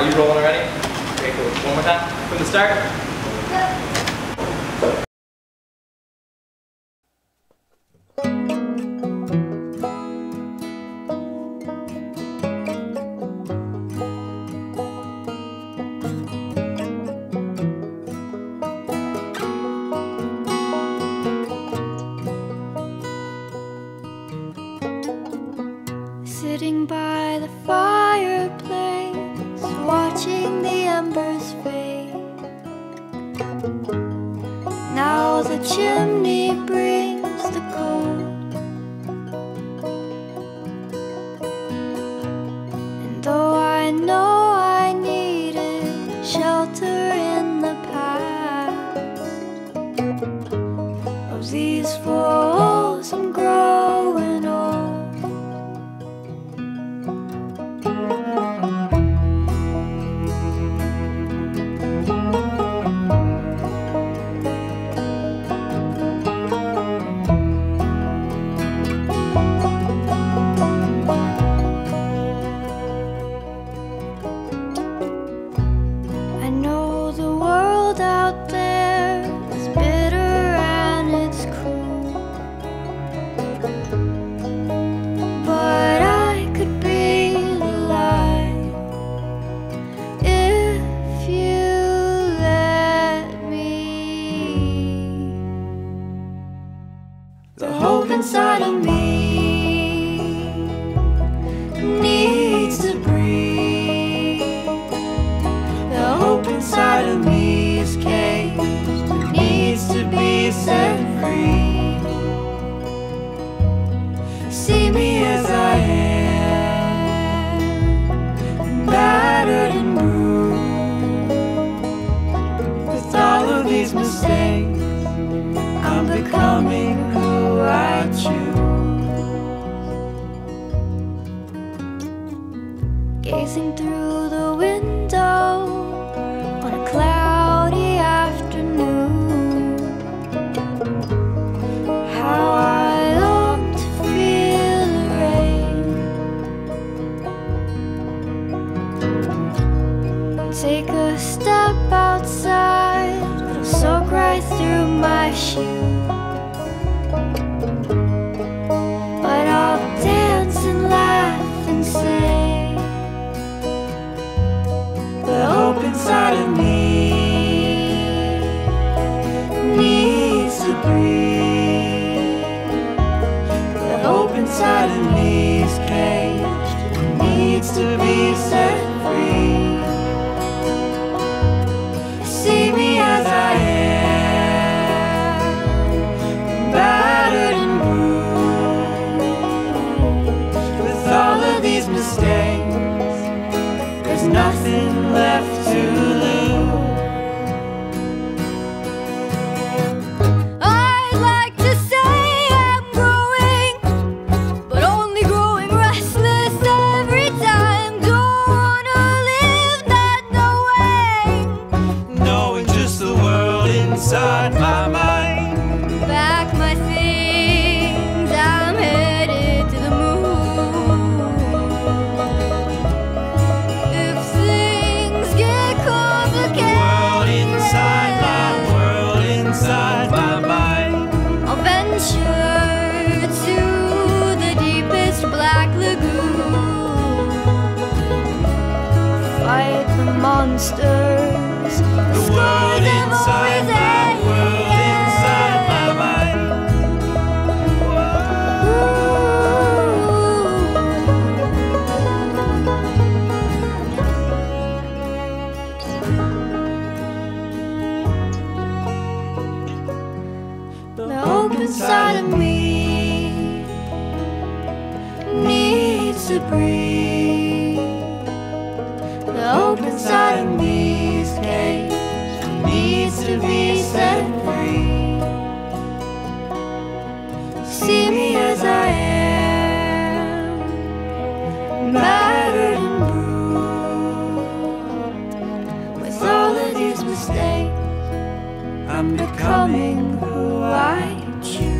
Are you rolling already? Okay, cool. One more time from the start. Chimney brings the cold. And though I know I needed shelter in the past, of these four The hope inside of me needs to breathe. The hope inside of me is caged, needs to be set free. See me as I am, battered and bruised. With all of these mistakes, I'm becoming Gazing through the window on a cloudy afternoon. How I long to feel the rain. Take a step outside, it'll soak right through my shoes. Needs to breathe. The hope inside of me is caged, needs to be set free. See me as I am, battered and bruised. With all of these mistakes, there's nothing The monsters. The world inside my world inside my mind. The hope inside of me needs to breathe. The hope inside of me is needs to be set free. See me as I am, battered and bruised. With all of these mistakes, I'm becoming who I choose.